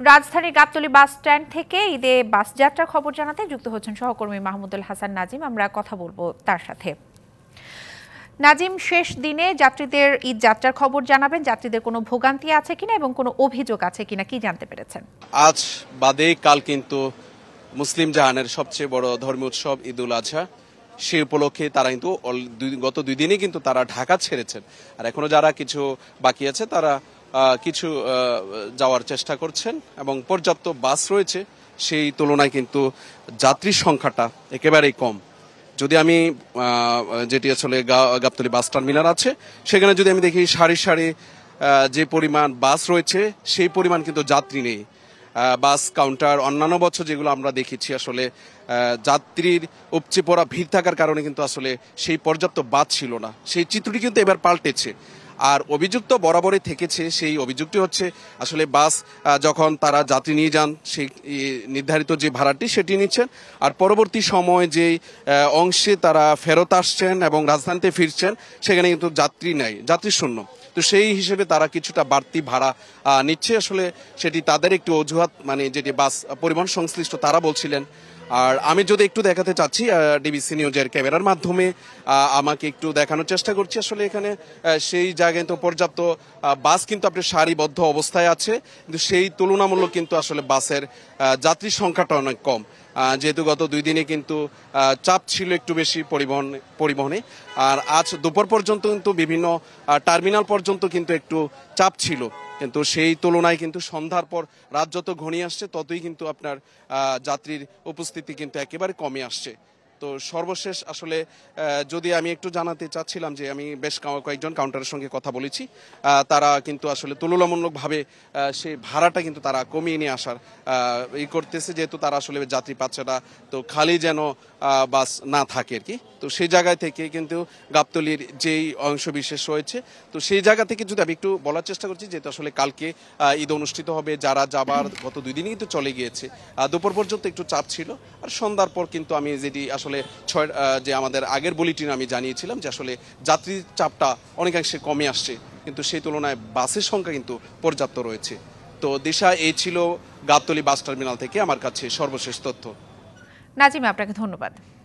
রাজধানীর Gabtali bus stand থেকে ঈদে বাস যাত্রার খবর জানাতে যুক্ত হচ্ছেন সহকর্মী মাহমুদুল হাসান নাজিম। আমরা কথা বলব তার সাথে। নাজিম, শেষ দিনে যাত্রীদের ঈদ যাত্রার খবর জানাবেন। যাত্রীদের কোনো ভোগান্তি আছে কিনা এবং কোনো অভিযোগ আছে কিনা কি জানতে পেরেছেন? আজ বাদে কাল কিন্তু মুসলিম জাহানের সবচেয়ে বড় ধর্মীয় উৎসব ঈদ উল আজহা। সে উপলক্ষে তারা কিন্তু গত দুই দিনে কিন্তু তারা ঢাকা ছেড়েছেন। আর এখনও যারা কিছু বাকি আছে, তারা কিছু যাওয়ার চেষ্টা করছেন এবং পর্যাপ্ত বাস রয়েছে, সেই তুলনায় কিন্তু যাত্রীর সংখ্যাটা একেবারেই কম। যদি আমি যেটি আসলে গাবতলী বাস টার্মিনাল আছে, সেখানে যদি আমি দেখি সারি সারি যে পরিমাণ বাস রয়েছে, সেই পরিমাণ কিন্তু যাত্রী নেই। বাস কাউন্টার, অন্যান্য বছর যেগুলো আমরা দেখেছি আসলে যাত্রীর উপচে পড়া ভিড় থাকার কারণে কিন্তু আসলে সেই পর্যাপ্ত বাস ছিল না। সেই চিত্রটি কিন্তু এবার পাল্টেছে। আর অভিযুক্ত বরাবরই থেকেছে সেই অভিযুক্তি হচ্ছে আসলে বাস যখন তারা যাত্রী নিয়ে যান, সেই নির্ধারিত যে ভাড়াটি সেটি নিচ্ছেন। আর পরবর্তী সময় যে অংশে তারা ফেরত আসছেন এবং রাজধানীতে ফিরছেন, সেখানে কিন্তু যাত্রী নেই, যাত্রী শূন্য। তো সেই হিসেবে তারা কিছুটা বাড়তি ভাড়া নিচ্ছে। আসলে সেটি তাদের একটি অজুহাত মানে যেটি বাস পরিবহন সংশ্লিষ্ট তারা বলছিলেন। আর আমি যদি একটু দেখাতে চাচ্ছি ডিবিসি নিউজের ক্যামেরার মাধ্যমে আমাকে একটু দেখানোর চেষ্টা করছি। আসলে এখানে সেই জায়গায় তো পর্যাপ্ত বাস কিন্তু আপনার সারিবদ্ধ অবস্থায় আছে। কিন্তু সেই তুলনামূলক কিন্তু আসলে বাসের আহ, যাত্রীর সংখ্যাটা অনেক কম। যেহেতু গত দুই দিনে কিন্তু চাপ ছিল একটু বেশি পরিবহন পরিবহনে। আর আজ দুপুর পর্যন্ত কিন্তু বিভিন্ন টার্মিনাল পর্যন্ত কিন্তু একটু চাপ ছিল। কিন্তু সেই তুলনায় কিন্তু সন্ধ্যার পর রাত যত ঘনিয়ে আসছে, ততই কিন্তু আপনার যাত্রীর উপস্থিতি কিন্তু একেবারে কমে আসছে। তো সর্বশেষ আসলে যদি আমি একটু জানাতে চাচ্ছিলাম যে আমি বেশ কয়েকজন কাউন্টারের সঙ্গে কথা বলেছি তারা কিন্তু আসলে তুলনামূলকভাবে সেই ভাড়াটা কিন্তু তারা কমিয়ে নিয়ে আসার ই করতেছে, যেহেতু তারা আসলে যাত্রী পাচ্ছে না তো খালি যেন বাস না থাকে আর কি। তো সেই জায়গায় থেকে কিন্তু গাবতলির যেই অংশ বিশেষ রয়েছে তো সেই জায়গা থেকে যদি আমি একটু বলার চেষ্টা করছি, যেহেতু আসলে কালকে ঈদ অনুষ্ঠিত হবে, যারা যাবার গত দুই দিনই কিন্তু চলে গিয়েছে দুপুর পর্যন্ত একটু চাপ ছিল, আর সন্ধ্যার পর কিন্তু আমি যেটি আসলে ছয় যে আমাদের আগের বুলেটিন আমি জানিয়েছিলাম যে আসলে যাত্রী চাপটা অনেকাংশে কমে আসছে, কিন্তু সেই তুলনায় বাসের সংখ্যা কিন্তু পর্যাপ্ত রয়েছে। তো দিশা, এই ছিল গাবতলি বাস টার্মিনাল থেকে আমার কাছে সর্বশেষ তথ্য। নাজিম, আপনাকে ধন্যবাদ।